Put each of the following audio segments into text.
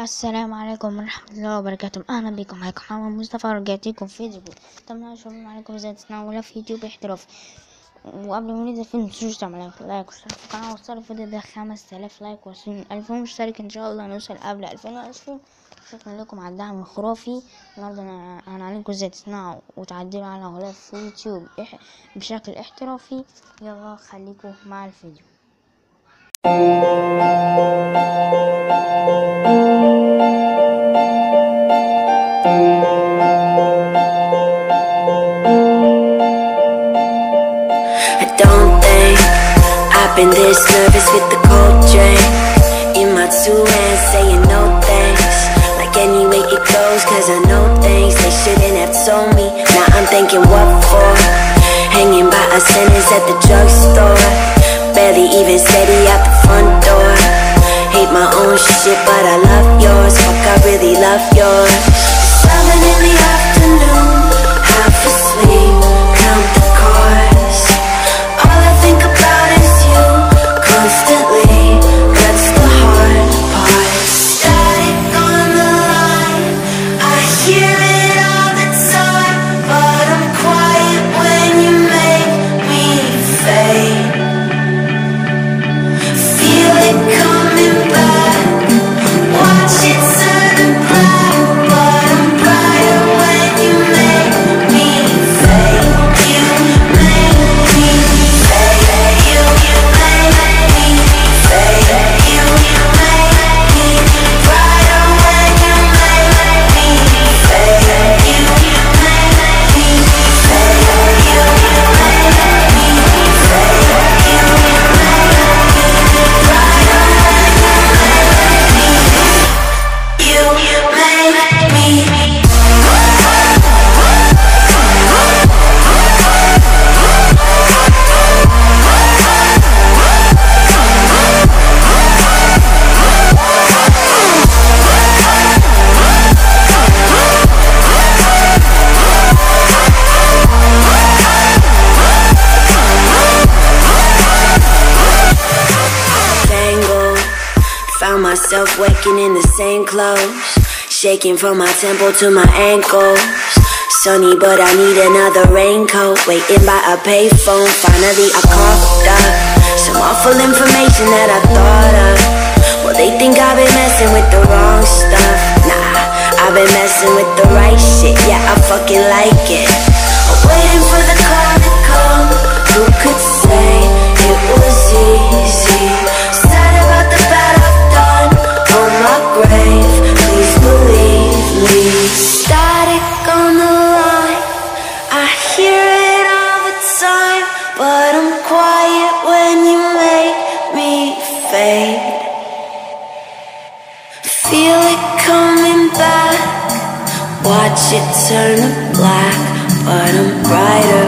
السلام عليكم ورحمة الله وبركاته. أهلا بكم. معاكم محمد مصطفى ورجعت لكم فيديو طبعا شوفوا معاكم إزاي تصنعوا في يوتيوب احترافي وقبل ما نبدأ الفيلم متنسوش تعملوا لايك واشتركوا في القناة. وصلوا الفيديو ده خمس آلاف لايك وعشرين ألف. مشترك إن شاء الله نوصل قبل ألفين وعشرين. شكرا لكم على الدعم الخرافي. النهاردة هنعلمكم إزاي تصنعوا وتعدلوا على غلاف في يوتيوب بشكل احترافي يلا خليكم مع الفيديو. Been this nervous with the cold drink In my two hands saying no thanks. Like any way it goes cause I know things They shouldn't have told me. Now I'm thinking what for? Hanging by a sentence at the drugstore. Barely even steady out the front door. Hate my own shit but I love yours. Fuck I really love yours Found myself waking in the same clothes, shaking from my temple to my ankles. Sunny, but I need another raincoat. Waiting by a payphone, finally I coughed up some awful information that I thought of. Well, they think I've been messing with the wrong stuff. Nah, I've been messing with the right shit. Yeah, I fucking like it. But I'm quiet when you make me fade. Feel it coming back. Watch it turn to black, but I'm brighter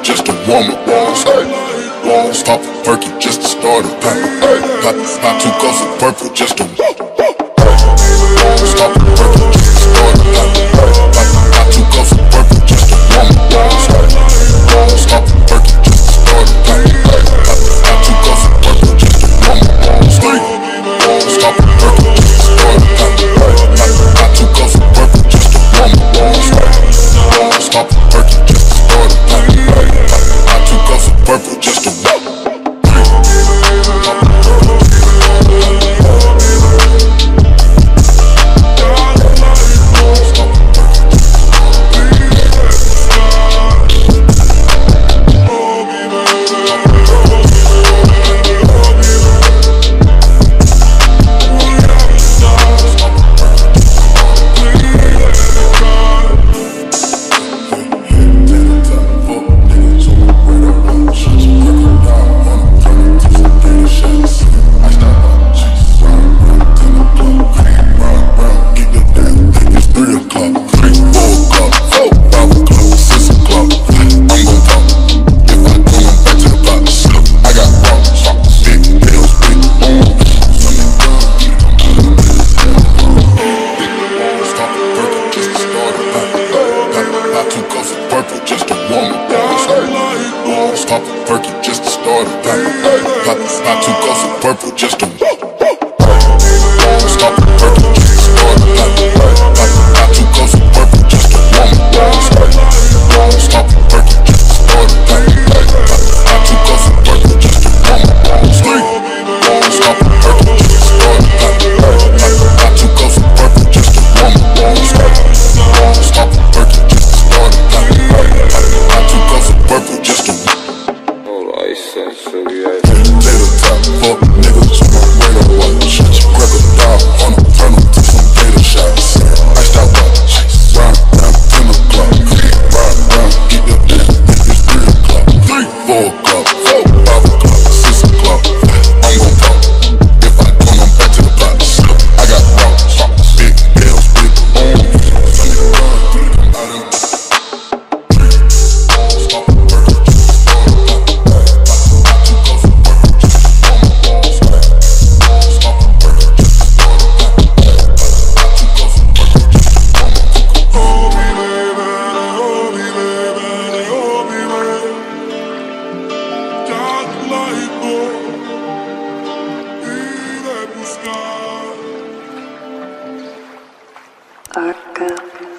just to warm up balls. Hey, balls pop a perky just to start a pop. Hey, pop, pop two cups of purple just to. Two cups of purple just to warm it down. Let's pop a perky just to start it. Pop, pop, pop two cups purple just to. so yeah. Arca.